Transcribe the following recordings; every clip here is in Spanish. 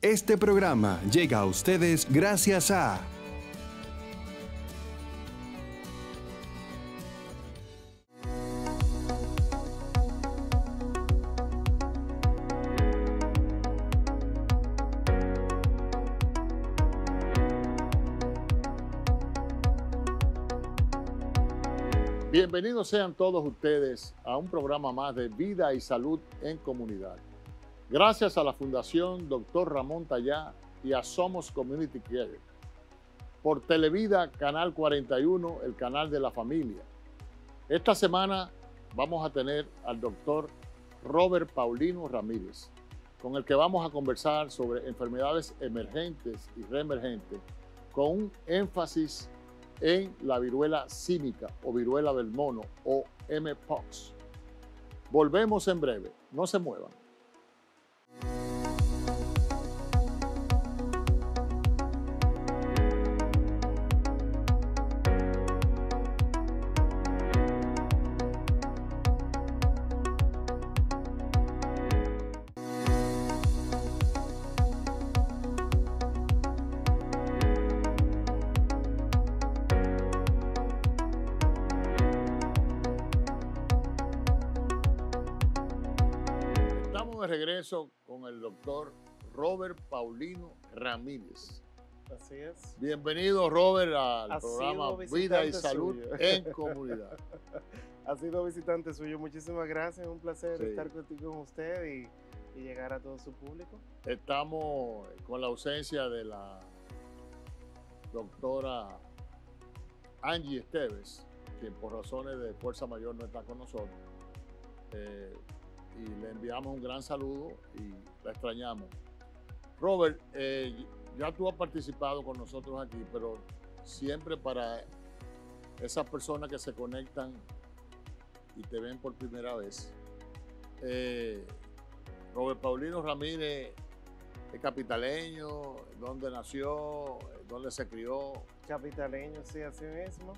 Este programa llega a ustedes gracias a... Bienvenidos sean todos ustedes a un programa más de Vida y Salud en Comunidad. Gracias a la Fundación Dr. Ramón Tallá y a Somos Community Care. Por Televida, Canal 41, el canal de la familia. Esta semana vamos a tener al doctor Robert Paulino Ramírez, con el que vamos a conversar sobre enfermedades emergentes y reemergentes, con un énfasis en la viruela símica o viruela del mono o MPOX. Volvemos en breve, no se muevan. Estamos de doctor Robert Paulino Ramírez. Así es. Bienvenido, Robert, al Ha programa Vida y Salud suyo. en Comunidad. Ha sido visitante suyo. Muchísimas gracias. Un placer Sí. estar contigo con usted y, y llegar a todo su público. Estamos con la ausencia de la doctora Angie Esteves, quien por razones de fuerza mayor no está con nosotros. Eh, y le enviamos un gran saludo y la extrañamos. Robert, eh, ya tú has participado con nosotros aquí, pero siempre para esas personas que se conectan y te ven por primera vez. eh, Robert Paulino Ramírez es capitaleño, dónde nació, dónde se crió. Capitaleño, sí, así mismo.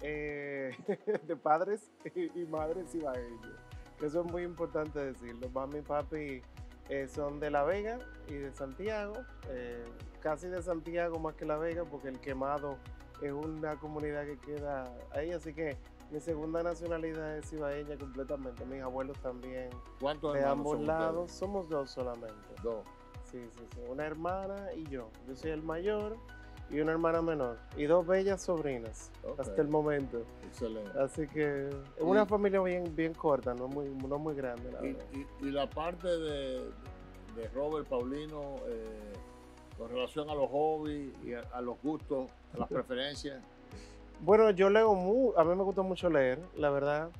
Eh, de padres y, y madres ibaeños. Que eso es muy importante decirlo. Mami y papi eh, son de La Vega y de Santiago. eh, casi de Santiago más que La Vega, porque el quemado es una comunidad que queda ahí. Así que mi segunda nacionalidad es ibaeña completamente. Mis abuelos también ¿Cuántos de ambos son lados. ustedes? Somos dos solamente. Dos. Sí, sí, sí. Una hermana y yo. Yo soy el mayor y una hermana menor. Y dos bellas sobrinas hasta el momento. Excelente. Así que es una Y- familia bien, bien corta, no muy, no muy grande, la Y, y- y la parte de, de Robert Paulino eh, con relación a los hobbies y a, a los gustos, a las preferencias. Bueno, yo leo mucho, a mí me gusta mucho leer, la verdad,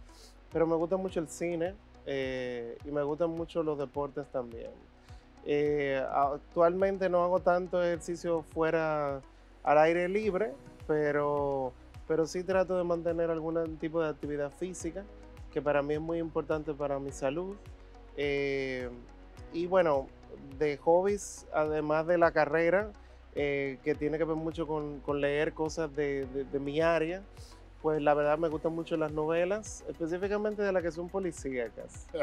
pero me gusta mucho el cine eh, y me gustan mucho los deportes también. Eh, actualmente no hago tanto ejercicio fuera al aire libre, pero, pero sí trato de mantener algún tipo de actividad física, que para mí es muy importante para mi salud. Eh, y bueno, de hobbies, además de la carrera, eh, que tiene que ver mucho con, con leer cosas de, de- de mi área, pues la verdad me gustan mucho las novelas, específicamente de las que son policíacas.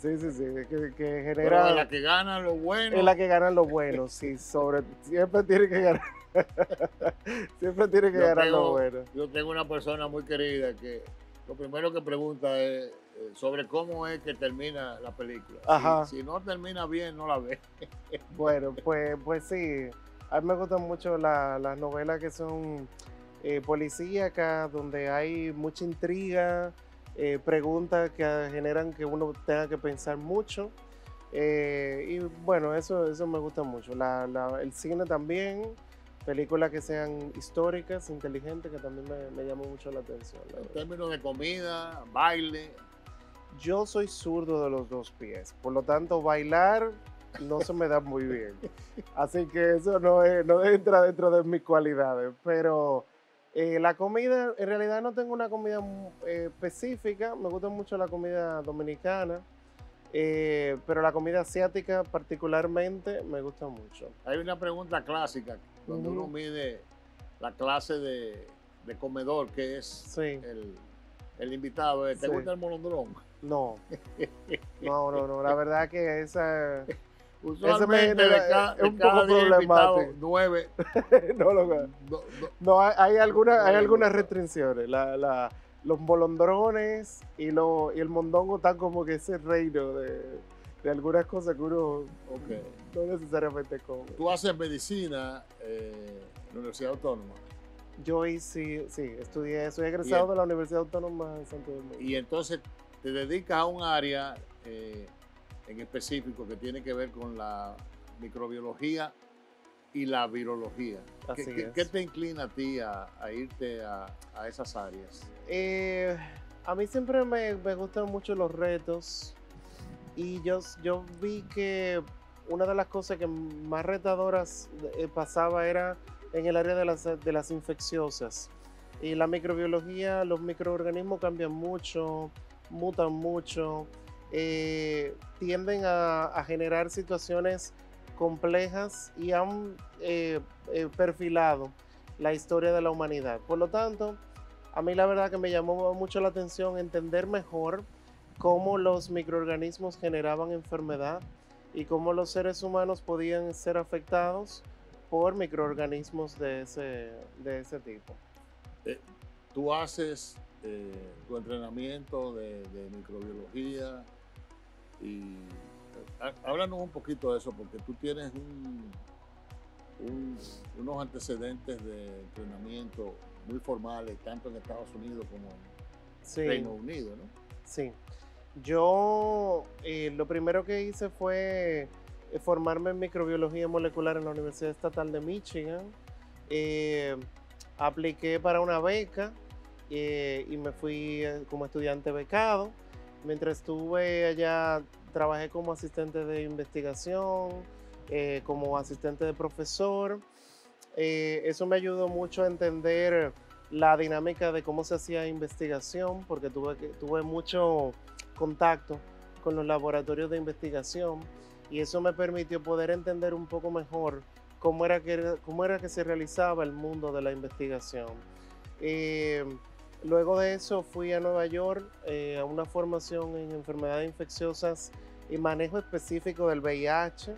Sí, sí, sí, que, que generan... la que gana lo bueno. Es la que ganan los buenos, sí, sobre... Siempre tiene que ganar... siempre tiene que Yo ganar tengo- buenos. Yo tengo una persona muy querida que lo primero que pregunta es eh, sobre cómo es que termina la película. Si- no termina bien, no la ve. Bueno, pues, pues sí, a mí me gustan mucho la- las novelas que son eh, policíacas, donde hay mucha intriga, eh, preguntas que generan que uno tenga que pensar mucho. Eh, y bueno, eso, eso me gusta mucho. La- la- el cine también, películas que sean históricas, inteligentes, que también me, me llaman mucho la atención. la En verdad. términos de comida, baile. Yo soy zurdo de los dos pies, por lo tanto bailar no se me da muy bien. Así que eso no, es- no entra dentro de mis cualidades. Pero eh, la comida, en realidad no tengo una comida eh, específica, me gusta mucho la comida dominicana, eh, pero la comida asiática particularmente me gusta mucho. Hay una pregunta clásica cuando Ujú. uno mide la clase de, de comedor que es Sí, el, el invitado. ¿Te Sí. gusta el molondrón? no, no, no, no, la verdad que esa... Usualmente de genera- ca- es de un cada poco problemático. nueve. no, loco. no- no- No, hay, hay, alguna- hay algunas restricciones. La, la- los molondrones y, lo, y el mondongo están como que ese reino de, de algunas cosas que uno ok. No necesariamente come. Tú haces medicina eh, en la Universidad Autónoma Yo hice, sí, estudié, soy egresado de la Universidad Autónoma de Santo Domingo. y entonces te dedicas a un área eh, en específico que tiene que ver con la microbiología y la virología. ¿Qué, Así qué- es. qué te inclina a ti a, a irte a, a esas áreas? Eh, a mí siempre me, me gustan mucho los retos y yo, yo vi que una de las cosas que más retadoras eh, pasaba era en el área de las, de las infecciosas. Y la microbiología, los microorganismos cambian mucho, mutan mucho, eh, tienden a, a generar situaciones complejas y han eh, eh, perfilado la historia de la humanidad. Por lo tanto, a mí la verdad que me llamó mucho la atención entender mejor cómo los microorganismos generaban enfermedad y cómo los seres humanos podían ser afectados por microorganismos de ese, de ese tipo. Tú haces eh, tu entrenamiento de, de microbiología y há- háblanos un poquito de eso porque tú tienes un- un- unos antecedentes de entrenamiento muy formales tanto en Estados Unidos como en Sí, Reino Unido, ¿no? sí. Yo eh, lo primero que hice fue eh, formarme en microbiología molecular en la Universidad Estatal de Michigan. Eh, apliqué para una beca y me fui como estudiante becado. Mientras estuve allá, trabajé como asistente de investigación, como asistente de profesor. Eso me ayudó mucho a entender la dinámica de cómo se hacía investigación, porque tuve, que- tuve mucho contacto con los laboratorios de investigación y eso me permitió poder entender un poco mejor cómo era que, cómo era que se realizaba el mundo de la investigación. Eh, luego de eso fui a Nueva York eh, a una formación en enfermedades infecciosas y manejo específico del VIH,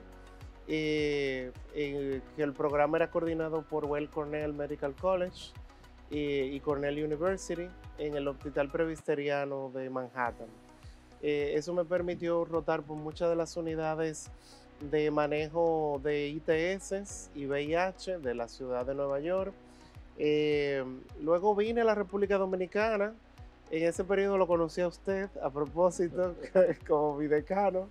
eh, eh, que el programa era coordinado por Well Cornell Medical College eh, y Cornell University en el Hospital Presbiteriano de Manhattan. Eh, eso me permitió rotar por muchas de las unidades de manejo de ITS y VIH de la ciudad de Nueva York. Eh, luego vine a la República Dominicana. En ese periodo lo conocí a usted a propósito como mi decano.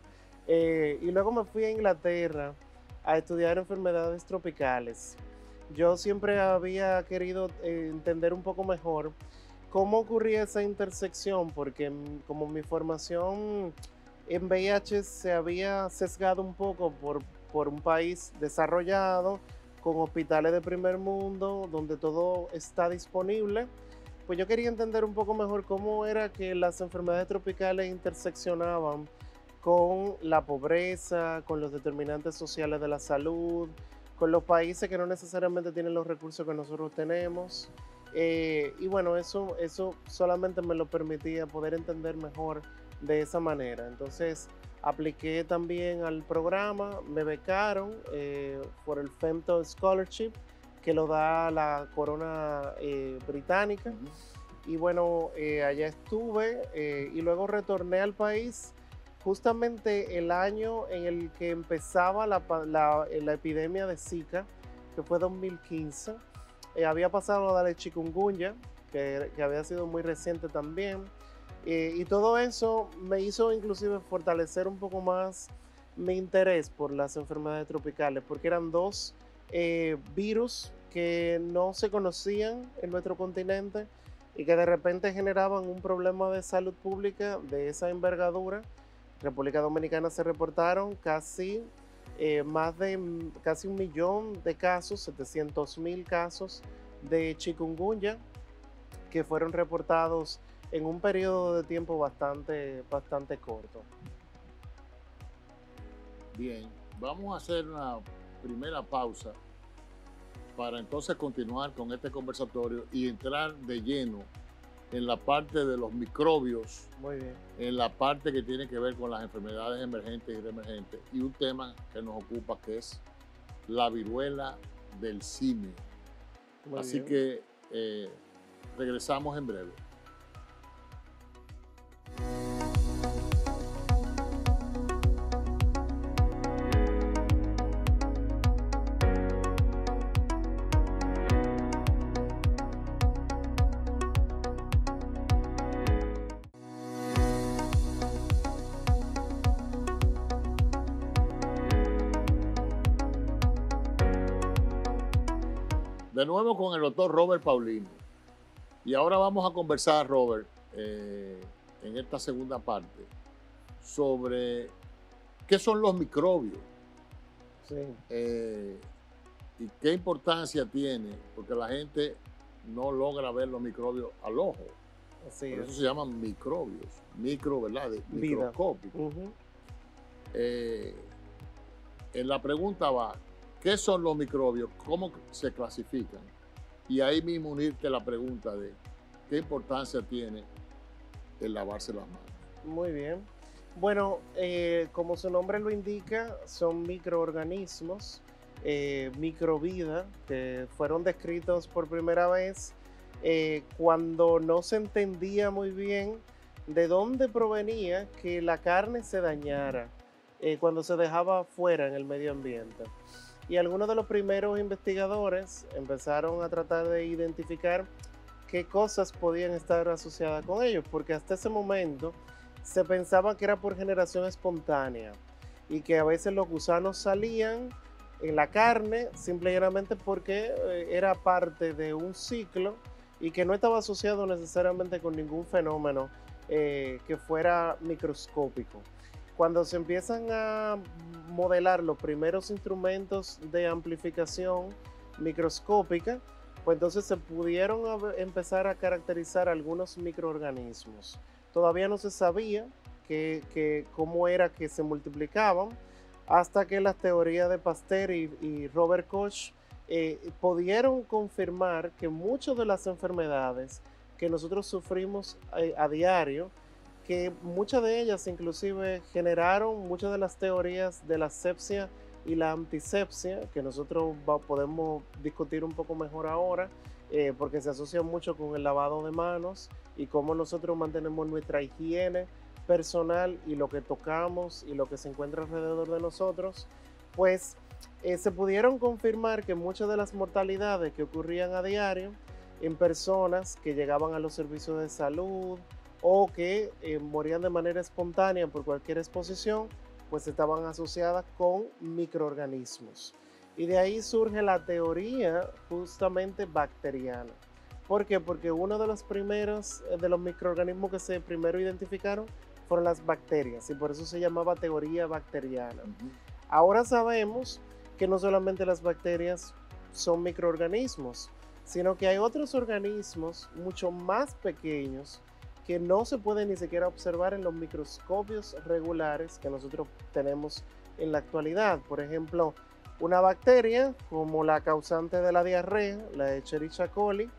Eh, y luego me fui a Inglaterra a estudiar enfermedades tropicales. Yo siempre había querido eh, entender un poco mejor cómo ocurría esa intersección, porque mm, como mi formación en VIH se había sesgado un poco por, por un país desarrollado, con hospitales de primer mundo, donde todo está disponible, pues yo quería entender un poco mejor cómo era que las enfermedades tropicales interseccionaban con la pobreza, con los determinantes sociales de la salud, con los países que no necesariamente tienen los recursos que nosotros tenemos. Eh, y bueno, eso, eso solamente me lo permitía poder entender mejor de esa manera. Entonces apliqué también al programa, me becaron eh, por el Femto Scholarship que lo da la corona eh, británica. Y bueno, eh, allá estuve eh, y luego retorné al país justamente el año en el que empezaba la, la- la epidemia de Zika, que fue 2015. Eh, había pasado la de chikungunya, que, que había sido muy reciente también. Eh, y todo eso me hizo inclusive fortalecer un poco más mi interés por las enfermedades tropicales, porque eran dos eh, virus que no se conocían en nuestro continente y que de repente generaban un problema de salud pública de esa envergadura. República Dominicana se reportaron casi eh, más de mm, casi un millón de casos, 700 mil casos de chikungunya que fueron reportados en un periodo de tiempo bastante, bastante corto. Bien, vamos a hacer una primera pausa para entonces continuar con este conversatorio y entrar de lleno en la parte de los microbios, Muy bien. en la parte que tiene que ver con las enfermedades emergentes y reemergentes, y un tema que nos ocupa que es la viruela del. Muy Así bien. que eh, regresamos en breve. Nuevo con el doctor Robert Paulino. Y ahora vamos a conversar, Robert, eh, en esta segunda parte, sobre qué son los microbios Sí, eh, y qué importancia tiene, porque la gente no logra ver los microbios al ojo. así Por eso es. se llaman microbios, micro, ¿verdad? De-. Ujú. Eh, en la pregunta va, ¿qué son los microbios? ¿Cómo se clasifican? Y ahí mismo unirte la pregunta de qué importancia tiene el lavarse las manos. Muy bien. Bueno, eh, como su nombre lo indica, son microorganismos, eh, microvida, que fueron descritos por primera vez eh, cuando no se entendía muy bien de dónde provenía que la carne se dañara eh, cuando se dejaba fuera en el medio ambiente. Y algunos de los primeros investigadores empezaron a tratar de identificar qué cosas podían estar asociadas con ellos, porque hasta ese momento se pensaba que era por generación espontánea y que a veces los gusanos salían en la carne simple y llanamente porque eh, era parte de un ciclo y que no estaba asociado necesariamente con ningún fenómeno eh, que fuera microscópico. Cuando se empiezan a modelar los primeros instrumentos de amplificación microscópica, pues entonces se pudieron empezar a caracterizar algunos microorganismos. Todavía no se sabía que, cómo era que se multiplicaban hasta que las teorías de Pasteur y, y Robert Koch eh, pudieron confirmar que muchas de las enfermedades que nosotros sufrimos eh, a diario, que muchas de ellas inclusive generaron muchas de las teorías de la sepsia y la antisepsia, que nosotros podemos discutir un poco mejor ahora, eh, porque se asocia mucho con el lavado de manos y cómo nosotros mantenemos nuestra higiene personal y lo que tocamos y lo que se encuentra alrededor de nosotros, pues eh, se pudieron confirmar que muchas de las mortalidades que ocurrían a diario en personas que llegaban a los servicios de salud o que eh, morían de manera espontánea por cualquier exposición, pues estaban asociadas con microorganismos. Y de ahí surge la teoría justamente bacteriana. ¿Por qué? Porque uno de los primeros, eh, de los microorganismos que se primero identificaron fueron las bacterias y por eso se llamaba teoría bacteriana. Ahora sabemos que no solamente las bacterias son microorganismos, sino que hay otros organismos mucho más pequeños que no se pueden ni siquiera observar en los microscopios regulares que nosotros tenemos en la actualidad. Por ejemplo, una bacteria como la causante de la diarrea, la Escherichia coli,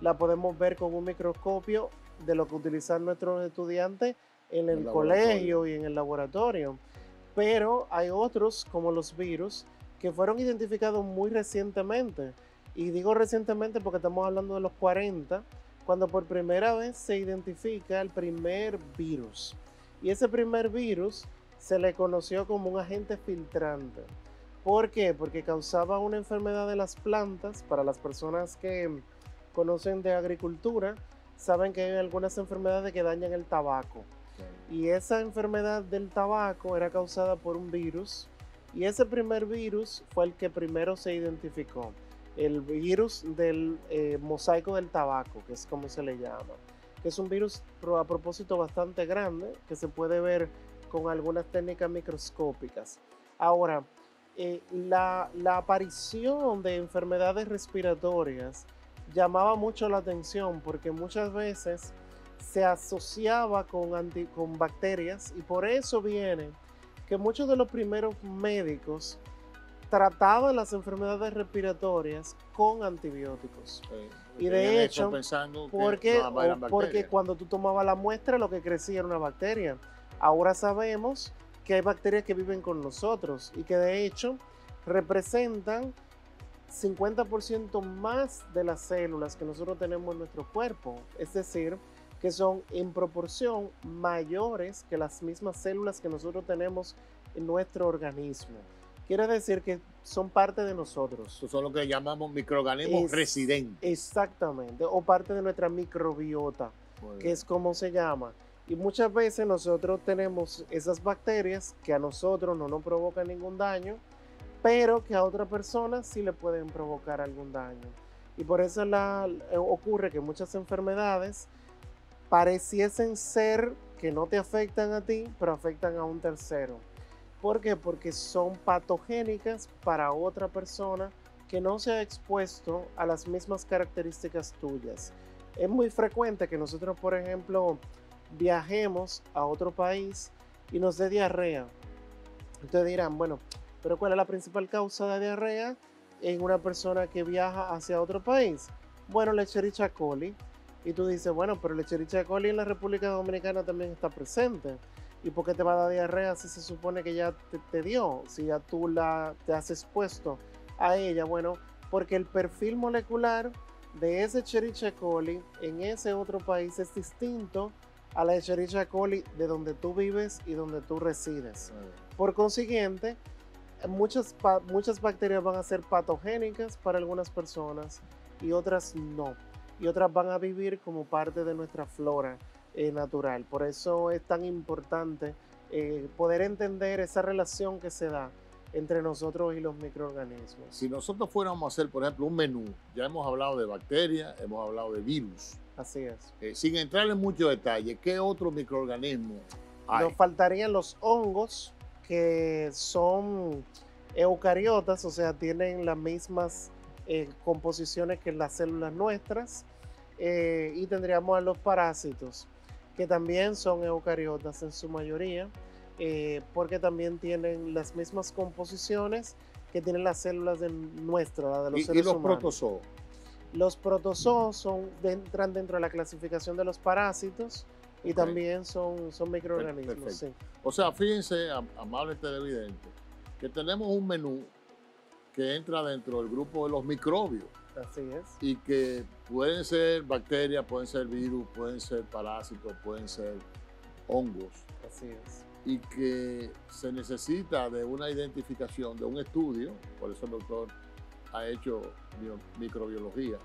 la podemos ver con un microscopio de lo que utilizan nuestros estudiantes en el, El colegio y en el laboratorio. Pero hay otros, como los virus, que fueron identificados muy recientemente. Y digo recientemente porque estamos hablando de los 40, cuando por primera vez se identifica el primer virus. Y ese primer virus se le conoció como un agente filtrante. ¿Por qué? Porque causaba una enfermedad de las plantas. Para las personas que conocen de agricultura, saben que hay algunas enfermedades que dañan el tabaco. Y esa enfermedad del tabaco era causada por un virus. Y ese primer virus fue el que primero se identificó. El virus del eh, mosaico del tabaco, que es como se le llama. Que es un virus a propósito bastante grande, que se puede ver con algunas técnicas microscópicas. Ahora, eh, la, la aparición de enfermedades respiratorias llamaba mucho la atención porque muchas veces se asociaba con, anti- con bacterias y por eso viene que muchos de los primeros médicos trataban las enfermedades respiratorias con antibióticos. Y de hecho, Porque, porque cuando tú tomabas la muestra lo que crecía era una bacteria. Ahora sabemos que hay bacterias que viven con nosotros y que de hecho representan 50% más de las células que nosotros tenemos en nuestro cuerpo. Es decir, que son en proporción mayores que las mismas células que nosotros tenemos en nuestro organismo. Quiere decir que son parte de nosotros. Son lo que llamamos microorganismos Es- residentes. Exactamente, o parte de nuestra microbiota, que es como se llama. Y muchas veces nosotros tenemos esas bacterias que a nosotros no nos provocan ningún daño, pero que a otra persona sí le pueden provocar algún daño. Y por eso la- eh, ocurre que muchas enfermedades pareciesen ser que no te afectan a ti, pero afectan a un tercero. ¿Por qué? Porque son patogénicas para otra persona que no se ha expuesto a las mismas características tuyas. Es muy frecuente que nosotros, por ejemplo, viajemos a otro país y nos dé diarrea. Ustedes dirán, bueno, pero ¿cuál es la principal causa de diarrea en una persona que viaja hacia otro país? Bueno, la Escherichia coli. Y tú dices, bueno, pero la Escherichia coli en la República Dominicana también está presente. ¿Y por qué te va a dar diarrea si se supone que ya te, te dio? Si ya tú la, te has expuesto a ella. Bueno, porque el perfil molecular de ese Escherichia coli en ese otro país es distinto a la Escherichia coli de donde tú vives y donde tú resides. Bien. Por consiguiente, muchas, muchas bacterias van a ser patogénicas para algunas personas y otras no. Y otras van a vivir como parte de nuestra flora eh, natural. Por eso es tan importante eh, poder entender esa relación que se da entre nosotros y los microorganismos. Si nosotros fuéramos a hacer, por ejemplo, un menú, ya hemos hablado de bacterias, hemos hablado de virus, Así es. Eh, sin entrar en mucho detalle, ¿qué otro microorganismo hay? Nos faltarían los hongos, que son eucariotas, o sea, tienen las mismas eh, composiciones que las células nuestras. Eh, y tendríamos a los parásitos, que también son eucariotas en su mayoría, eh, porque también tienen las mismas composiciones que tienen las células de nuestras, la de los y, y seres los humanos. protozoos. Los protozoos son, entran dentro de la clasificación de los parásitos y también son, son microorganismos. sí. O sea, fíjense, am- amables televidentes, que tenemos un menú que entra dentro del grupo de los microbios Así es. y que pueden ser bacterias, pueden ser virus, pueden ser parásitos, pueden ser hongos Así es. y que se necesita de una identificación, de un estudio, por eso el doctor ha hecho bio- microbiología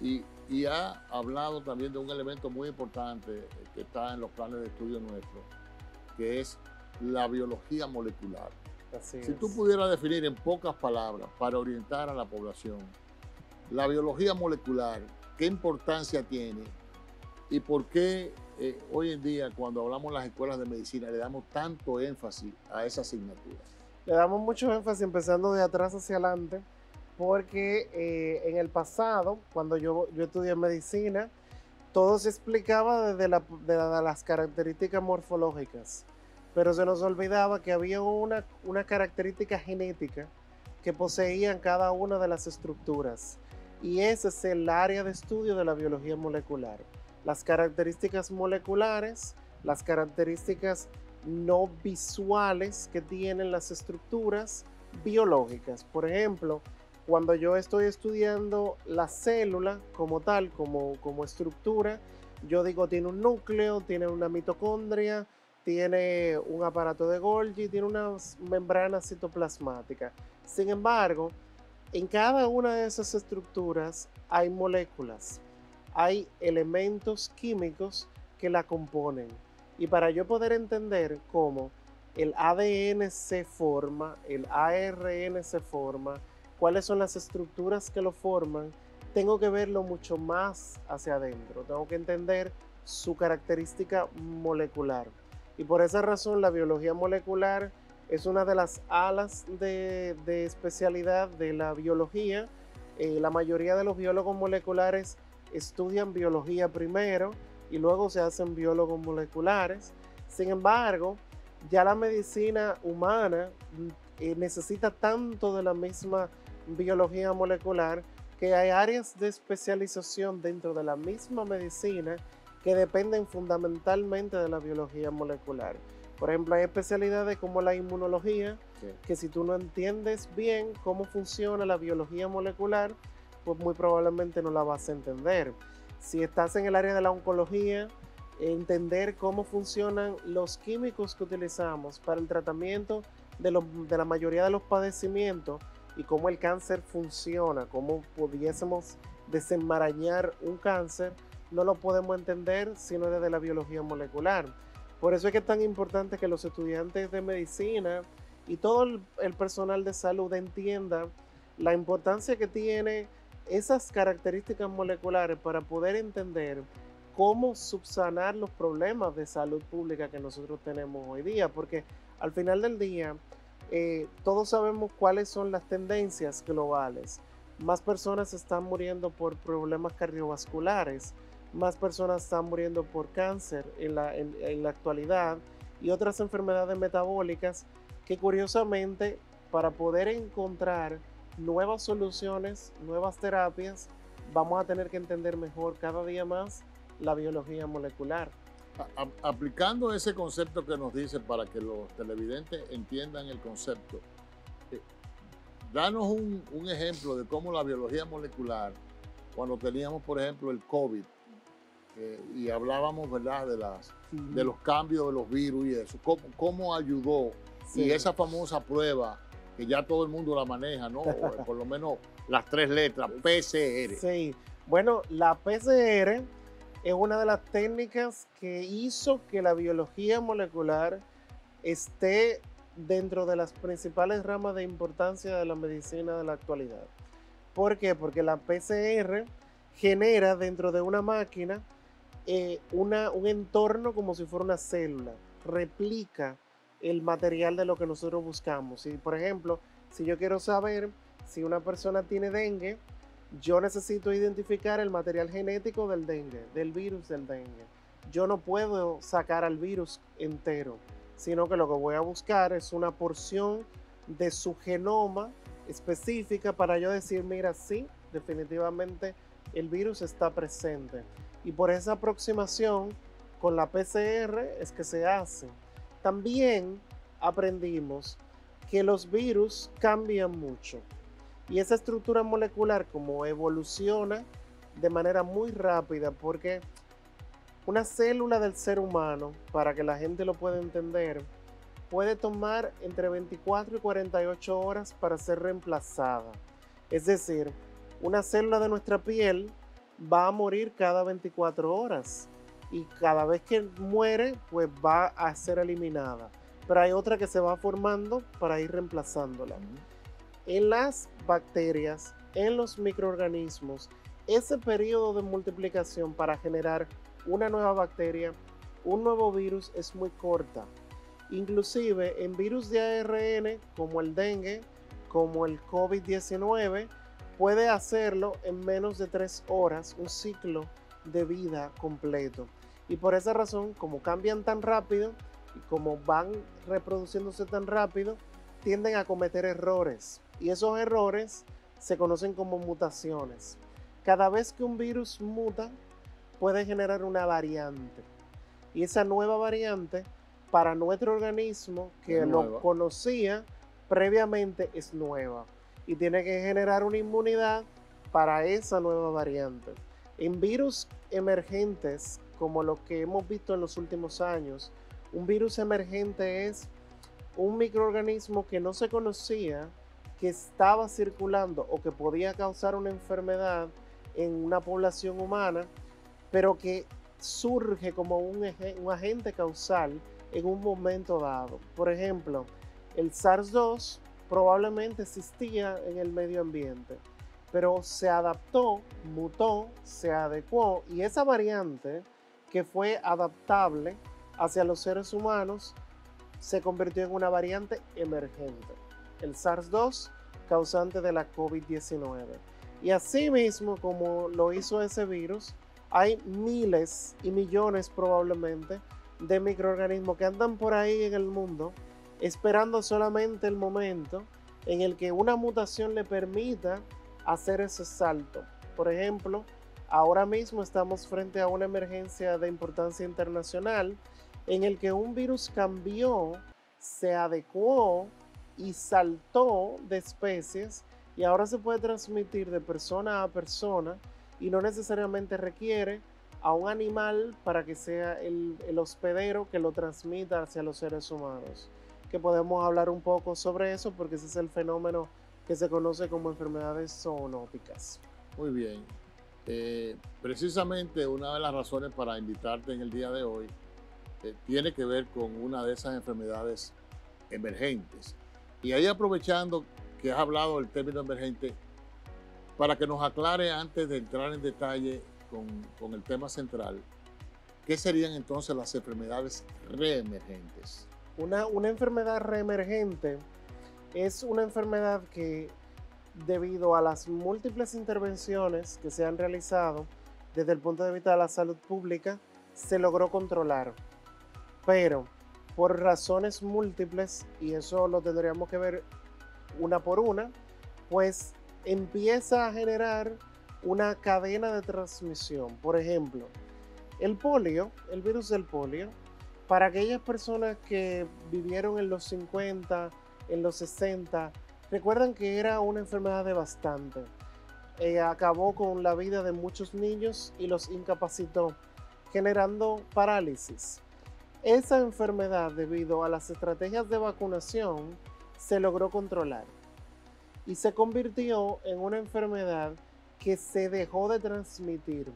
y, y ha hablado también de un elemento muy importante que está en los planes de estudio nuestros, que es la biología molecular. Así Si es. tú pudieras definir en pocas palabras para orientar a la población la biología molecular, qué importancia tiene y por qué eh, hoy en día cuando hablamos en las escuelas de medicina le damos tanto énfasis a esa asignatura. Le damos mucho énfasis empezando de atrás hacia adelante, porque eh, en el pasado, cuando yo, yo estudié medicina, todo se explicaba desde de la- las características morfológicas, pero se nos olvidaba que había una, una característica genética que poseían cada una de las estructuras. Y ese es el área de estudio de la biología molecular. Las características moleculares, las características no visuales que tienen las estructuras biológicas. Por ejemplo, cuando yo estoy estudiando la célula como tal, como, como estructura, yo digo tiene un núcleo, tiene una mitocondria, tiene un aparato de Golgi, tiene una membrana citoplasmática. Sin embargo, en cada una de esas estructuras hay moléculas, hay elementos químicos que la componen. Y para yo poder entender cómo el ADN se forma, el ARN se forma, cuáles son las estructuras que lo forman, tengo que verlo mucho más hacia adentro. Tengo que entender su característica molecular. Y por esa razón la biología molecular es una de las alas de, especialidad de la biología. Eh, la mayoría de los biólogos moleculares estudian biología primero y luego se hacen biólogos moleculares. Sin embargo, ya la medicina humana mm, eh, necesita tanto de la misma biología molecular que hay áreas de especialización dentro de la misma medicina que dependen fundamentalmente de la biología molecular. Por ejemplo, hay especialidades como la inmunología, que si tú no entiendes bien cómo funciona la biología molecular, pues muy probablemente no la vas a entender. Si estás en el área de la oncología, entender cómo funcionan los químicos que utilizamos para el tratamiento de, de la mayoría de los padecimientos y cómo el cáncer funciona, cómo pudiésemos desenmarañar un cáncer, no lo podemos entender sino desde la biología molecular. Por eso es que es tan importante que los estudiantes de medicina y todo el, personal de salud entienda la importancia que tiene esas características moleculares para poder entender cómo subsanar los problemas de salud pública que nosotros tenemos hoy día, porque al final del día eh, todos sabemos cuáles son las tendencias globales. Más personas están muriendo por problemas cardiovasculares, más personas están muriendo por cáncer en la, en la actualidad y otras enfermedades metabólicas que curiosamente para poder encontrar nuevas soluciones, nuevas terapias, vamos a tener que entender mejor cada día más la biología molecular. aplicando ese concepto que nos dice para que los televidentes entiendan el concepto, eh, danos un, ejemplo de cómo la biología molecular, cuando teníamos, por ejemplo, el COVID, eh, y hablábamos, ¿verdad?, de, las, de los cambios de los virus y eso, cómo, cómo ayudó y esa famosa prueba que ya todo el mundo la maneja, ¿no? por lo menos las tres letras, PCR. Sí, bueno, la PCR es una de las técnicas que hizo que la biología molecular esté dentro de las principales ramas de importancia de la medicina de la actualidad. ¿Por qué? Porque la PCR genera dentro de una máquina eh, una, un entorno como si fuera una célula, replica el material de lo que nosotros buscamos. Si, por ejemplo, si yo quiero saber si una persona tiene dengue, yo necesito identificar el material genético del dengue, del virus del dengue. Yo no puedo sacar al virus entero, sino que lo que voy a buscar es una porción de su genoma específica para yo decir, mira, sí, definitivamente el virus está presente. Y por esa aproximación con la PCR es que se hace. También aprendimos que los virus cambian mucho. Y esa estructura molecular como evoluciona de manera muy rápida porque una célula del ser humano, para que la gente lo pueda entender, puede tomar entre 24 y 48 horas para ser reemplazada. Es decir, una célula de nuestra piel va a morir cada 24 horas y cada vez que muere, pues va a ser eliminada. Pero hay otra que se va formando para ir reemplazándola en las bacterias, en los microorganismos, ese periodo de multiplicación para generar una nueva bacteria, un nuevo virus es muy corta. Inclusive en virus de ARN como el dengue, como el COVID-19, puede hacerlo en menos de tres horas, un ciclo de vida completo. Y por esa razón, como cambian tan rápido y como van reproduciéndose tan rápido, tienden a cometer errores y esos errores se conocen como mutaciones. Cada vez que un virus muta, puede generar una variante. Y esa nueva variante, para nuestro organismo que lo conocía previamente, es nueva. Y tiene que generar una inmunidad para esa nueva variante. En virus emergentes, como lo que hemos visto en los últimos años, un virus emergente es un microorganismo que no se conocía que estaba circulando o que podía causar una enfermedad en una población humana, pero que surge como un, agente causal en un momento dado. Por ejemplo, el SARS-2 probablemente existía en el medio ambiente, pero se adaptó, mutó, se adecuó y esa variante que fue adaptable hacia los seres humanos se convirtió en una variante emergente el SARS-2 causante de la COVID-19. Y asimismo, como lo hizo ese virus, hay miles y millones probablemente de microorganismos que andan por ahí en el mundo esperando solamente el momento en el que una mutación le permita hacer ese salto. Por ejemplo, ahora mismo estamos frente a una emergencia de importancia internacional en el que un virus cambió, se adecuó y saltó de especies y ahora se puede transmitir de persona a persona y no necesariamente requiere a un animal para que sea el, hospedero que lo transmita hacia los seres humanos. Que podemos hablar un poco sobre eso porque ese es el fenómeno que se conoce como enfermedades zoonóticas. Muy bien. Eh, precisamente una de las razones para invitarte en el día de hoy eh, tiene que ver con una de esas enfermedades emergentes. Y ahí aprovechando que has hablado del término emergente, para que nos aclare antes de entrar en detalle con, el tema central, ¿qué serían entonces las enfermedades reemergentes? Una, una enfermedad reemergente es una enfermedad que debido a las múltiples intervenciones que se han realizado desde el punto de vista de la salud pública, se logró controlar. Pero por razones múltiples, y eso lo tendríamos que ver una por una, pues empieza a generar una cadena de transmisión. Por ejemplo, el polio, el virus del polio, para aquellas personas que vivieron en los 50, en los 60, recuerdan que era una enfermedad devastante. Eh, acabó con la vida de muchos niños y los incapacitó, generando parálisis. Esa enfermedad, debido a las estrategias de vacunación, se logró controlar y se convirtió en una enfermedad que se dejó de transmitir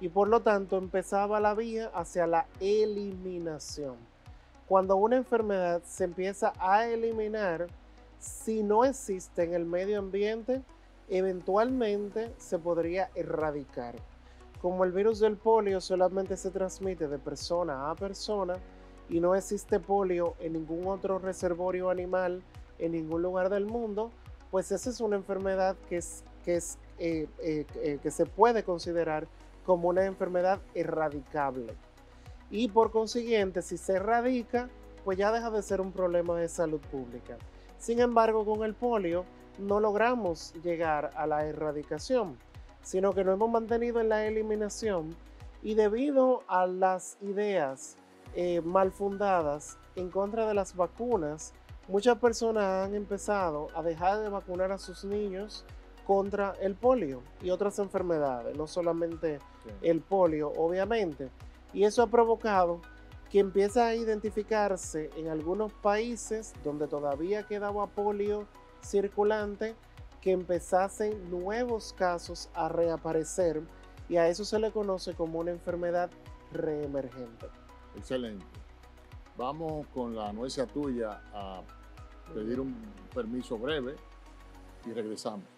y por lo tanto empezaba la vía hacia la eliminación. Cuando una enfermedad se empieza a eliminar, si no existe en el medio ambiente, eventualmente se podría erradicar. Como el virus del polio solamente se transmite de persona a persona y no existe polio en ningún otro reservorio animal en ningún lugar del mundo, pues esa es una enfermedad que, es, que, es, eh, eh, eh, que se puede considerar como una enfermedad erradicable. Y por consiguiente, si se erradica, pues ya deja de ser un problema de salud pública. Sin embargo, con el polio no logramos llegar a la erradicación, sino que nos hemos mantenido en la eliminación y debido a las ideas mal fundadas en contra de las vacunas, muchas personas han empezado a dejar de vacunar a sus niños contra el polio y otras enfermedades, no solamente el polio, obviamente. Y eso ha provocado que empiece a identificarse en algunos países donde todavía quedaba polio circulante, que empezasen nuevos casos a reaparecer y a eso se le conoce como una enfermedad reemergente. Excelente. Vamos con la anuencia tuya a pedir un permiso breve y regresamos.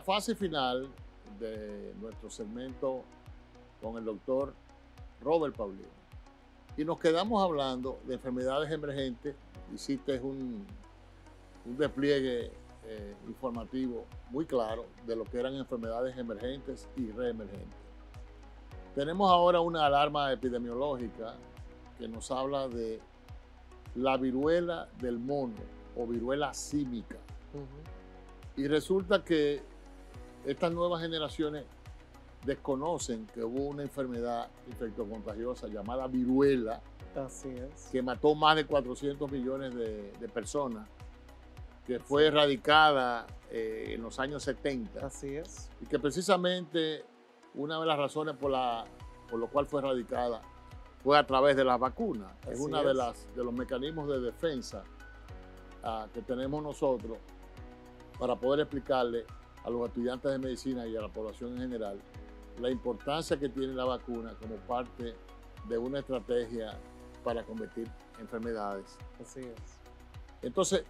La fase final de nuestro segmento con el doctor Robert Paulino. Y nos quedamos hablando de enfermedades emergentes. Hiciste un, un despliegue eh, informativo muy claro de lo que eran enfermedades emergentes y reemergentes. Tenemos ahora una alarma epidemiológica que nos habla de la viruela del mono o viruela símica. Y resulta que estas nuevas generaciones desconocen que hubo una enfermedad infectocontagiosa llamada viruela, que mató más de 400 millones de, personas, que fue erradicada eh, en los años 70. Así es. Y que precisamente una de las razones por, la, por lo cual fue erradicada fue a través de las vacunas. es uno de, las, de los mecanismos de defensa ah, que tenemos nosotros para poder explicarle a los estudiantes de medicina y a la población en general la importancia que tiene la vacuna como parte de una estrategia para combatir enfermedades. Así es. Entonces,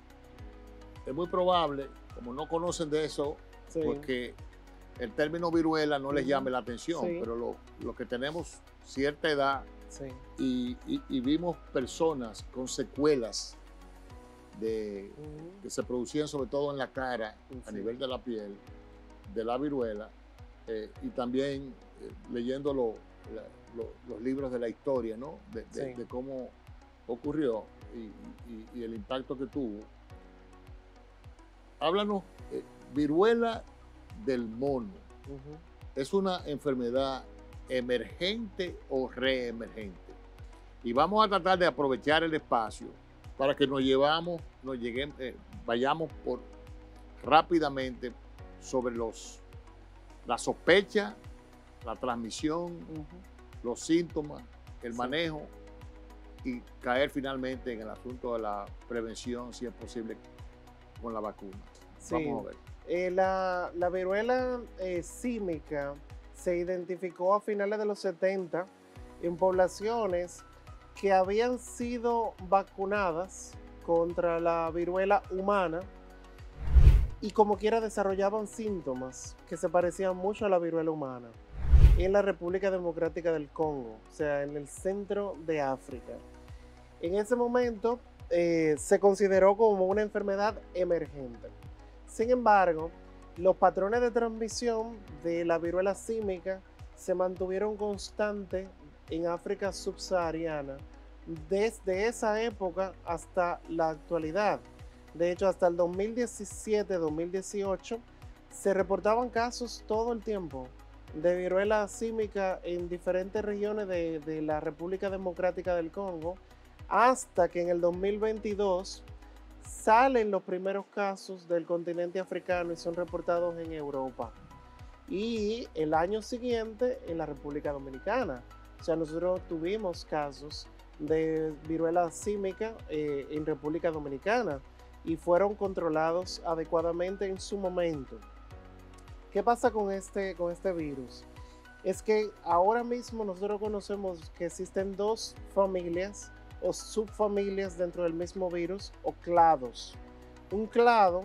es muy probable, como no conocen de eso, Sí. porque el término viruela no les llame la atención, Sí. pero lo, lo que tenemos cierta edad Sí. y, y- y vimos personas con secuelas de, que se producían sobre todo en la cara, a nivel de la piel, de la viruela, eh, y también eh, leyendo lo- la- lo- los libros de la historia, ¿no? De, de- Sí. de cómo ocurrió y, y- y el impacto que tuvo. Háblanos, eh, viruela del mono. ¿es una enfermedad emergente o reemergente? Y vamos a tratar de aprovechar el espacio para que nos llevamos, nos lleguemos, eh, vayamos por rápidamente sobre los la sospecha, la transmisión, los síntomas, el Sí. manejo y caer finalmente en el asunto de la prevención, si es posible, con la vacuna. Sí. Vamos a ver. Eh, la, la viruela eh, símica se identificó a finales de los 70 en poblaciones que habían sido vacunadas contra la viruela humana y como quiera desarrollaban síntomas que se parecían mucho a la viruela humana en la República Democrática del Congo, o sea, en el centro de África. En ese momento eh, se consideró como una enfermedad emergente. Sin embargo, los patrones de transmisión de la viruela símica se mantuvieron constantes en África subsahariana desde esa época hasta la actualidad. De hecho, hasta el 2017-2018 se reportaban casos todo el tiempo de viruela símica en diferentes regiones de, de la República Democrática del Congo, hasta que en el 2022 salen los primeros casos del continente africano y son reportados en Europa. Y el año siguiente en la República Dominicana. O sea, nosotros tuvimos casos de viruela símica eh, en República Dominicana y fueron controlados adecuadamente en su momento. ¿Qué pasa con este, con este virus? Es que ahora mismo nosotros conocemos que existen dos familias o subfamilias dentro del mismo virus o clados. Un clado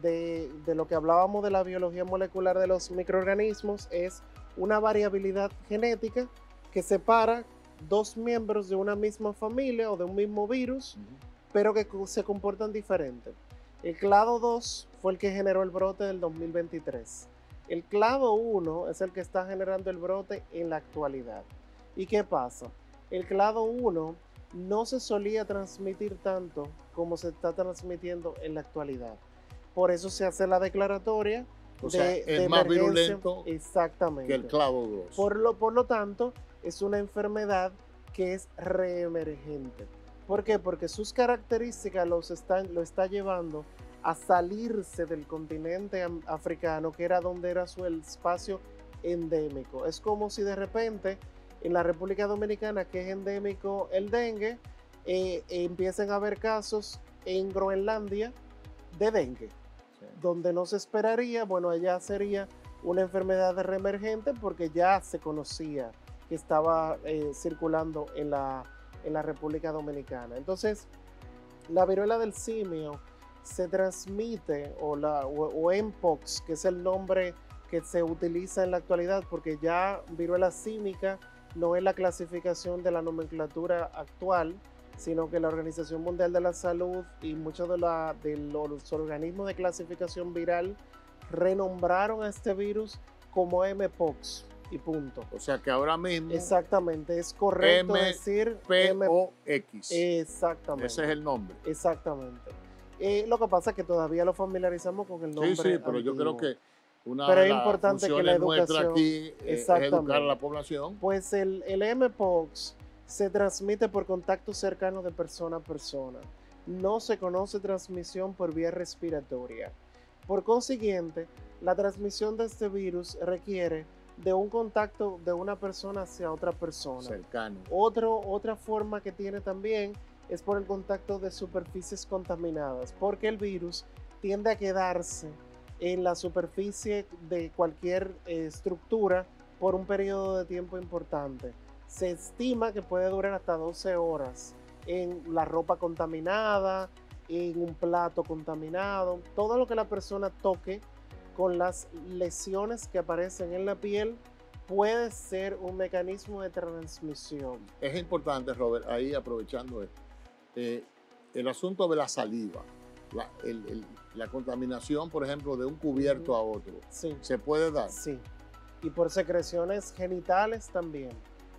de, de lo que hablábamos de la biología molecular de los microorganismos es una variabilidad genética que separa dos miembros de una misma familia o de un mismo virus, pero que se comportan diferente. El clado 2 fue el que generó el brote del 2023. El clado 1 es el que está generando el brote en la actualidad. ¿Y qué pasa? El clado 1 no se solía transmitir tanto como se está transmitiendo en la actualidad. Por eso se hace la declaratoria O sea, de, es de más emergencia. virulento Exactamente. que el clavo 2. Por lo, por lo tanto, es una enfermedad que es reemergente. ¿Por qué? Porque sus características los están, lo está llevando a salirse del continente africano, que era donde era su espacio endémico. Es como si de repente en la República Dominicana, que es endémico el dengue, eh, empiecen a haber casos en Groenlandia de dengue Sí. donde no se esperaría, bueno, allá sería una enfermedad reemergente porque ya se conocía estaba eh, circulando en la, en la República Dominicana. Entonces, la viruela del simio se transmite, o, la, o, Mpox, que es el nombre que se utiliza en la actualidad, porque ya viruela símica no es la clasificación de la nomenclatura actual, sino que la Organización Mundial de la Salud y muchos de, de los organismos de clasificación viral renombraron a este virus como Mpox y punto. O sea que ahora mismo Exactamente, es correcto M- decir POX. Exactamente. Ese es el nombre. Exactamente. Eh, lo que pasa es que todavía lo familiarizamos con el nombre. Sí, sí, pero yo creo que una Pero de es importante que la educación- aquí es educar a la población. Pues el, el Mpox se transmite por contacto cercano de persona a persona. No se conoce transmisión por vía respiratoria. Por consiguiente, la transmisión de este virus requiere de un contacto de una persona hacia otra persona. cercano. Otro, otra forma que tiene también es por el contacto de superficies contaminadas, porque el virus tiende a quedarse en la superficie de cualquier eh, estructura por un periodo de tiempo importante. se estima que puede durar hasta 12 horas en la ropa contaminada, en un plato contaminado, todo lo que la persona toque con las lesiones que aparecen en la piel puede ser un mecanismo de transmisión. Es importante, Robert, ahí aprovechando esto, eh, el asunto de la saliva, la, la, contaminación, por ejemplo, de un cubierto a otro, sí. ¿se puede dar? Sí, y por secreciones genitales también.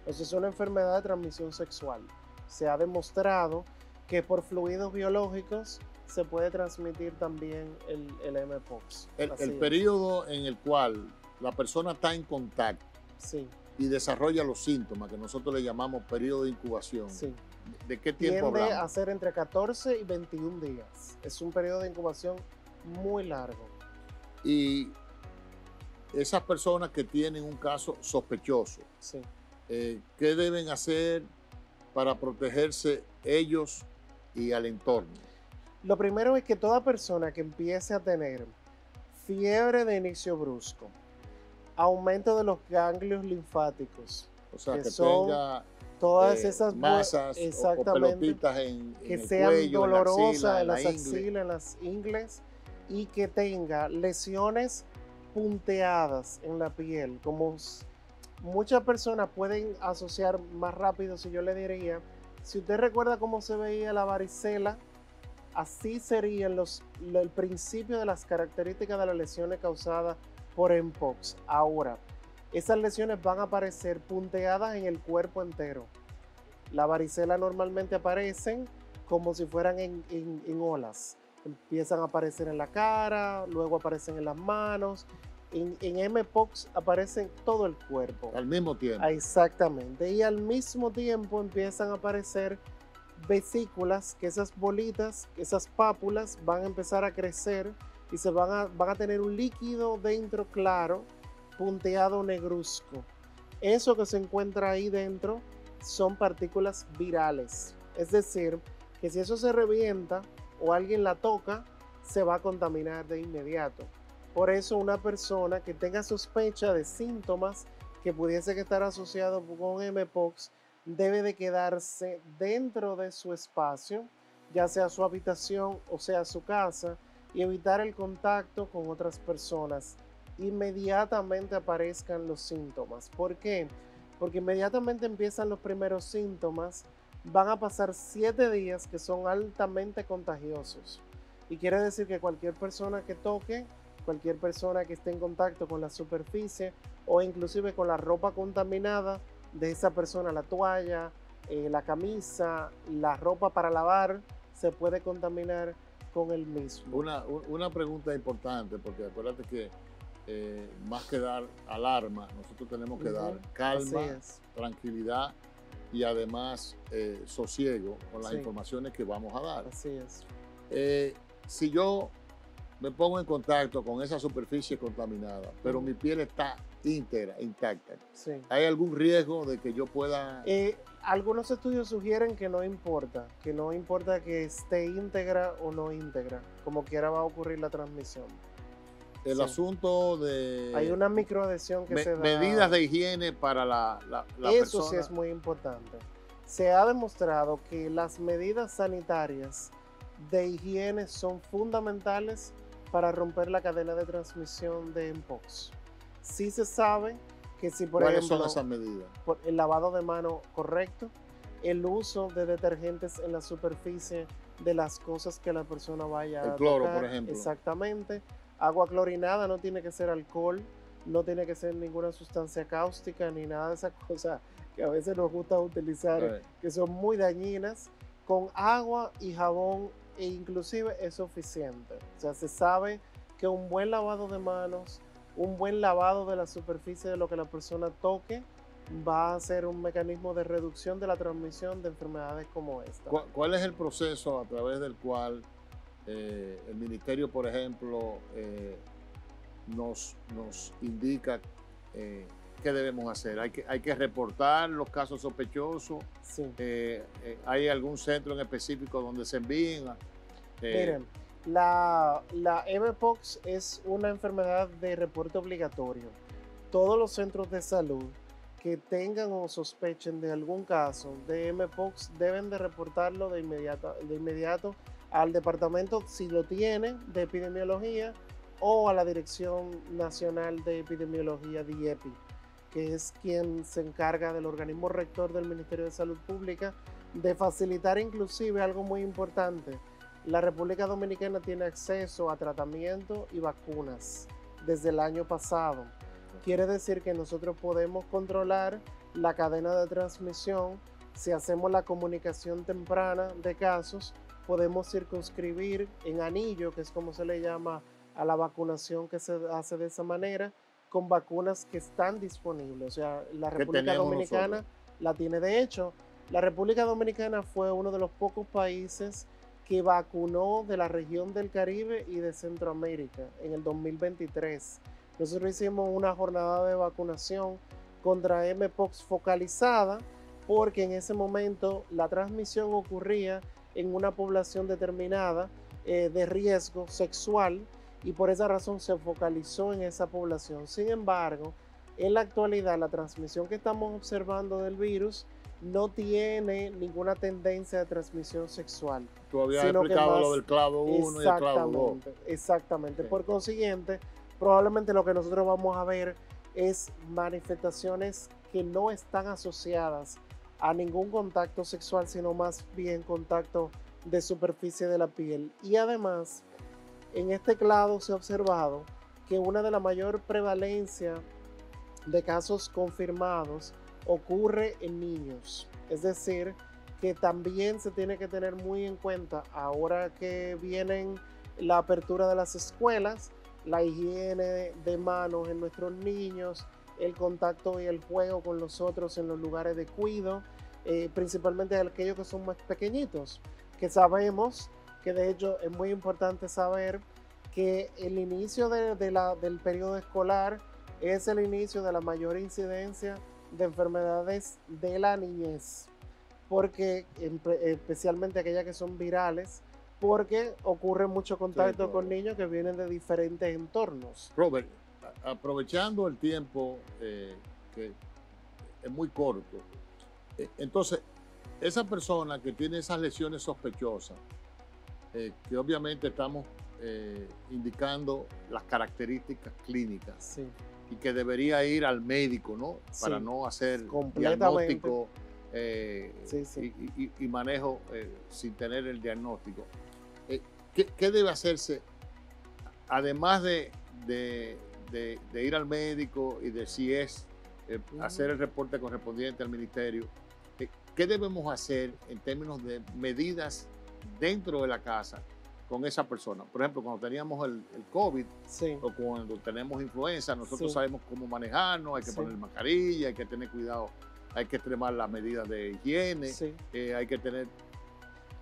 Eso es una enfermedad de transmisión sexual. Se ha demostrado que por fluidos biológicos se puede transmitir también el, el MPOX. El, el periodo en el cual la persona está en contacto sí. y desarrolla los síntomas, que nosotros le llamamos periodo de incubación. Sí. ¿De qué tiempo Tiende hablamos? a ser entre 14 y 21 días. Es un periodo de incubación muy largo. Y esas personas que tienen un caso sospechoso, Sí. eh, ¿qué deben hacer para protegerse ellos y al entorno? Lo primero es que toda persona que empiece a tener fiebre de inicio brusco, aumento de los ganglios linfáticos, O sea, Que que, son tenga todas eh, esas masas o- o, exactamente, pelotitas en, en que el sean cuello, en la dolorosas axila, en la las ingle. axilas, en las ingles y que tenga lesiones punteadas en la piel, como muchas personas pueden asociar más rápido, si yo le diría, si usted recuerda cómo se veía la varicela, así lo- el principio de las características de las lesiones causadas por MPOX. Ahora, esas lesiones van a aparecer punteadas en el cuerpo entero. La varicela normalmente aparecen como si fueran en- en olas. Empiezan a aparecer en la cara, luego aparecen en las manos. En, en MPOX aparecen todo el cuerpo. Al mismo tiempo. Ah, Exactamente. Y al mismo tiempo empiezan a aparecer vesículas, que esas bolitas, esas pápulas van a empezar a crecer y se van a, van a tener un líquido dentro claro, punteado negruzco. Eso que se encuentra ahí dentro son partículas virales. Es decir, que si eso se revienta o alguien la toca, se va a contaminar de inmediato. Por eso una persona que tenga sospecha de síntomas que pudiese estar asociado con MPOX debe de quedarse dentro de su espacio, ya sea su habitación o sea su casa, y evitar el contacto con otras personas. Inmediatamente aparezcan los síntomas. ¿Por qué? Porque inmediatamente empiezan los primeros síntomas, van a pasar siete días que son altamente contagiosos. Y quiere decir que cualquier persona que toque, cualquier persona que esté en contacto con la superficie o inclusive con la ropa contaminada de esa persona, la toalla, eh, la camisa, la ropa para lavar, se puede contaminar con el mismo. Una, una pregunta importante, porque acuérdate que eh, más que dar alarma, nosotros tenemos que dar calma, tranquilidad y además eh, sosiego con las Sí. informaciones que vamos a dar. Así es. Si yo me pongo en contacto con esa superficie contaminada, pero mi piel está íntegra, intacta, Sí. ¿hay algún riesgo de que yo pueda... Eh, algunos estudios sugieren que no importa, que no importa que esté íntegra o no íntegra, como quiera va a ocurrir la transmisión. el sí. asunto de... Hay una microadhesión que me- se da. medidas de higiene para la, la, la Eso persona. sí es muy importante. Se ha demostrado que las medidas sanitarias de higiene son fundamentales para romper la cadena de transmisión de MPOX. Sí se sabe que si, por ¿Cuáles ejemplo, son esas medidas? por el lavado de mano correcto, el uso de detergentes en la superficie de las cosas que la persona vaya El a cloro, tocar. por ejemplo. Exactamente. Agua clorinada no tiene que ser alcohol, no tiene que ser ninguna sustancia cáustica ni nada de esas cosas que a veces nos gusta utilizar, que son muy dañinas. Con agua y jabón e inclusive es suficiente. O sea, se sabe que un buen lavado de manos, un buen lavado de la superficie de lo que la persona toque, va a ser un mecanismo de reducción de la transmisión de enfermedades como esta. ¿Cuál, es el proceso a través del cual eh, el ministerio, por ejemplo, eh, nos, nos indica eh, qué debemos hacer? ¿Hay que, ¿Hay que reportar los casos sospechosos? Sí. Eh, eh, ¿Hay algún centro en específico donde se envíen? eh, Miren, la, la MPOX es una enfermedad de reporte obligatorio. Todos los centros de salud que tengan o sospechen de algún caso de MPOX deben de reportarlo de inmediato, de inmediato al departamento, si lo tiene, de epidemiología o a la Dirección Nacional de Epidemiología DIEPI, que es quien se encarga del organismo rector del Ministerio de Salud Pública de facilitar inclusive algo muy importante. La República Dominicana tiene acceso a tratamiento y vacunas desde el año pasado. Quiere decir que nosotros podemos controlar la cadena de transmisión si hacemos la comunicación temprana de casos podemos circunscribir en anillo, que es como se le llama a la vacunación que se hace de esa manera, con vacunas que están disponibles. O sea, la República Dominicana la tiene. De hecho, la República Dominicana fue uno de los pocos países que vacunó de la región del Caribe y de Centroamérica en el 2023. Nosotros hicimos una jornada de vacunación contra MPOX focalizada porque en ese momento la transmisión ocurría en una población determinada eh, de riesgo sexual y por esa razón se focalizó en esa población. Sin embargo, en la actualidad la transmisión que estamos observando del virus no tiene ninguna tendencia de transmisión sexual. Tú habías explicado lo del clavo 1 y el clavo 2. Exactamente. Por consiguiente, probablemente lo que nosotros vamos a ver es manifestaciones que no están asociadas a ningún contacto sexual, sino más bien contacto de superficie de la piel. Y además, en este clado se ha observado que una de la mayor prevalencia de casos confirmados ocurre en niños. Es decir, que también se tiene que tener muy en cuenta ahora que vienen la apertura de las escuelas, la higiene de manos en nuestros niños, el contacto y el juego con los otros en los lugares de cuido, eh, principalmente aquellos que son más pequeñitos, que sabemos que de hecho es muy importante saber que el inicio de, la, del periodo escolar es el inicio de la mayor incidencia de enfermedades de la niñez, porque especialmente aquellas que son virales, porque ocurre mucho contacto con niños que vienen de diferentes entornos. Robert, aprovechando el tiempo eh, que es muy corto, eh, entonces esa persona que tiene esas lesiones sospechosas, eh, que obviamente estamos indicando las características clínicas. Y que debería ir al médico, ¿no? Para no hacer diagnóstico y, manejo sin tener el diagnóstico. ¿qué, debe hacerse además de, de, ir al médico y de si es eh, hacer el reporte correspondiente al ministerio, eh, ¿qué debemos hacer en términos de medidas dentro de la casa con esa persona? Por ejemplo, cuando teníamos el, COVID o cuando tenemos influenza, nosotros sabemos cómo manejarnos, hay que poner mascarilla, hay que tener cuidado, hay que extremar las medidas de higiene, eh, hay que tener...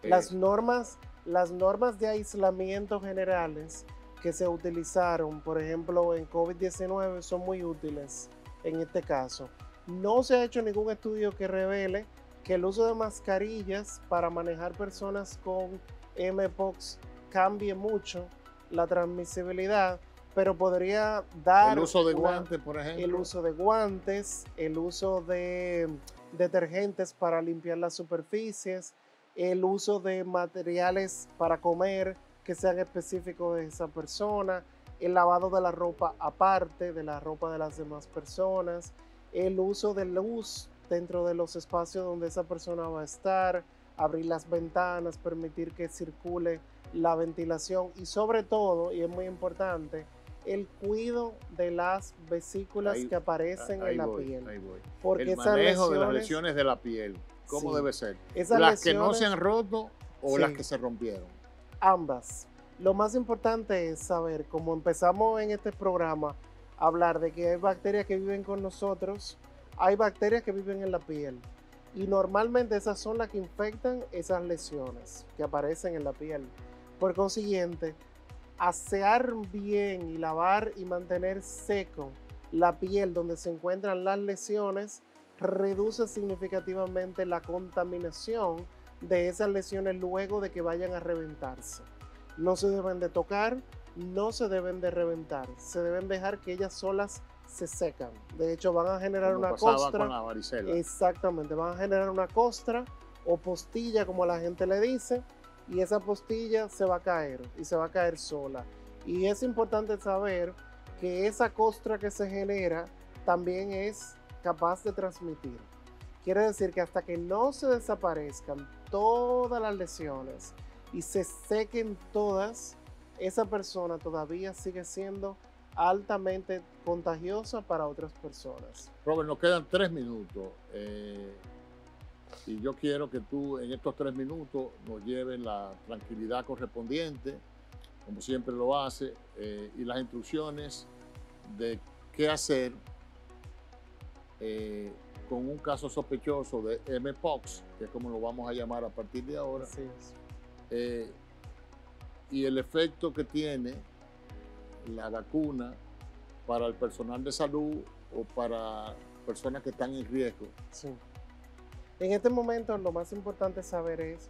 las normas las normas de aislamiento generales que se utilizaron, por ejemplo, en COVID-19 son muy útiles en este caso. No se ha hecho ningún estudio que revele que el uso de mascarillas para manejar personas con MPOX cambie mucho la transmisibilidad, pero podría dar... El uso de guantes, por ejemplo. El uso de guantes, el uso de detergentes para limpiar las superficies, el uso de materiales para comer, que sean específicos de esa persona, el lavado de la ropa aparte de la ropa de las demás personas, el uso de luz dentro de los espacios donde esa persona va a estar, abrir las ventanas, permitir que circule la ventilación y sobre todo, y es muy importante, el cuidado de las vesículas que aparecen en la piel. Porque el manejo de las lesiones de la piel, ¿cómo debe ser? ¿Las que no se han roto o las que se rompieron? ambas. Lo más importante es saber, como empezamos en este programa, hablar de que hay bacterias que viven con nosotros, hay bacterias que viven en la piel. Y normalmente esas son las que infectan esas lesiones que aparecen en la piel. Por consiguiente, asear bien y lavar y mantener seco la piel donde se encuentran las lesiones reduce significativamente la contaminación de esas lesiones luego de que vayan a reventarse. No se deben de tocar, no se deben de reventar, se deben dejar que ellas solas se secan. De hecho, van a generar Como una costra. con la varicela. Exactamente, van a generar una costra o postilla, como la gente le dice, y esa postilla se va a caer y se va a caer sola. Y es importante saber que esa costra que se genera también es capaz de transmitir. Quiere decir que hasta que no se desaparezcan todas las lesiones y se sequen todas, esa persona todavía sigue siendo altamente contagiosa para otras personas. Robert, nos quedan tres minutos. eh, y yo quiero que tú en estos tres minutos nos lleves la tranquilidad correspondiente, como siempre lo hace, eh, y las instrucciones de qué hacer eh, con un caso sospechoso de MPOX, que es como lo vamos a llamar a partir de ahora, Así es. y el efecto que tiene la vacuna para el personal de salud o para personas que están en riesgo. Sí. En este momento lo más importante saber es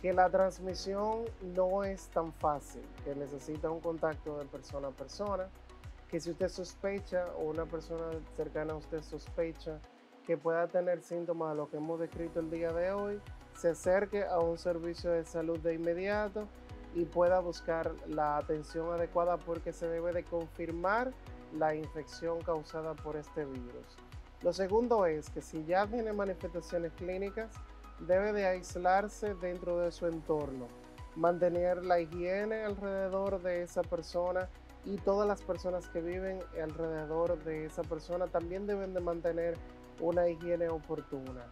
que la transmisión no es tan fácil, que necesita un contacto de persona a persona, que si usted sospecha o una persona cercana a usted sospecha que pueda tener síntomas de lo que hemos descrito el día de hoy, se acerque a un servicio de salud de inmediato y pueda buscar la atención adecuada porque se debe de confirmar la infección causada por este virus. Lo segundo es que si ya tiene manifestaciones clínicas, debe de aislarse dentro de su entorno, mantener la higiene alrededor de esa persona y todas las personas que viven alrededor de esa persona también deben de mantener una higiene oportuna.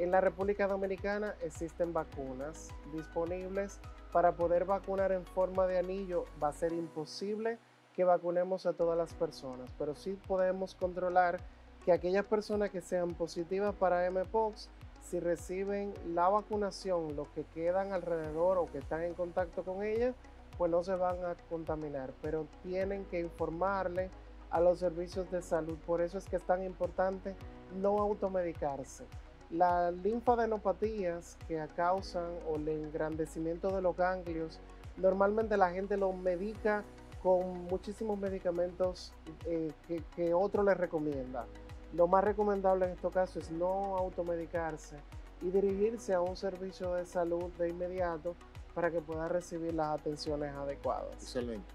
En la República Dominicana existen vacunas disponibles para poder vacunar en forma de anillo. Va a ser imposible que vacunemos a todas las personas, pero sí podemos controlar que aquellas personas que sean positivas para MPOX, si reciben la vacunación, los que quedan alrededor o que están en contacto con ella, pues no se van a contaminar, pero tienen que informarle a los servicios de salud. Por eso es que es tan importante no automedicarse. Las linfadenopatías que causan o el engrandecimiento de los ganglios, normalmente la gente lo medica con muchísimos medicamentos eh, que, otro les recomienda. Lo más recomendable en estos casos es no automedicarse y dirigirse a un servicio de salud de inmediato para que pueda recibir las atenciones adecuadas. Excelente.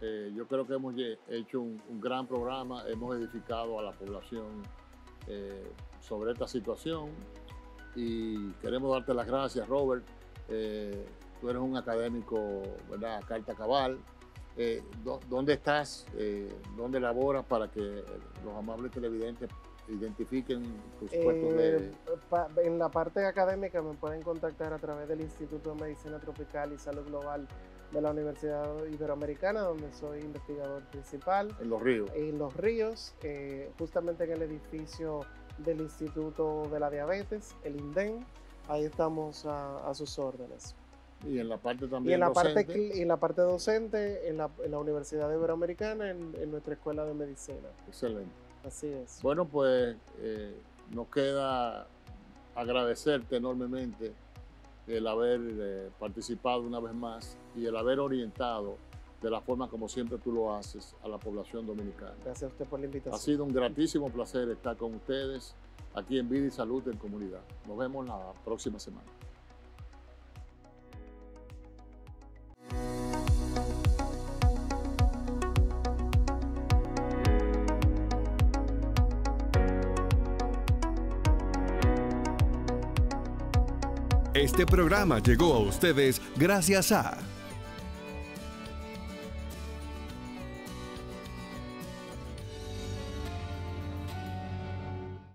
Eh, yo creo que hemos hecho un gran programa, hemos edificado a la población eh, sobre esta situación y queremos darte las gracias, Robert. Eh, tú eres un académico, ¿verdad? Carta Cabal. Eh, ¿dó- ¿Dónde estás? Eh, ¿Dónde laboras para que los amables televidentes identifiquen tus puestos de... Pa- en la parte académica me pueden contactar a través del Instituto de Medicina Tropical y Salud Global de la Universidad Iberoamericana, donde soy investigador principal. en los ríos? En Los Ríos, eh, justamente en el edificio del Instituto de la Diabetes, el INDEN. Ahí estamos a, a sus órdenes. Y en la parte Y también en la, parte, docente. cl- en la parte docente, en la, en la Universidad Iberoamericana, en, en nuestra escuela de medicina. Excelente. Así es. Bueno, pues eh, nos queda agradecerte enormemente el haber eh, participado una vez más y el haber orientado de la forma como siempre tú lo haces a la población dominicana. Gracias a usted por la invitación. Ha sido un gratísimo placer estar con ustedes aquí en Vida y Salud en Comunidad. Nos vemos la próxima semana. Este programa llegó a ustedes gracias a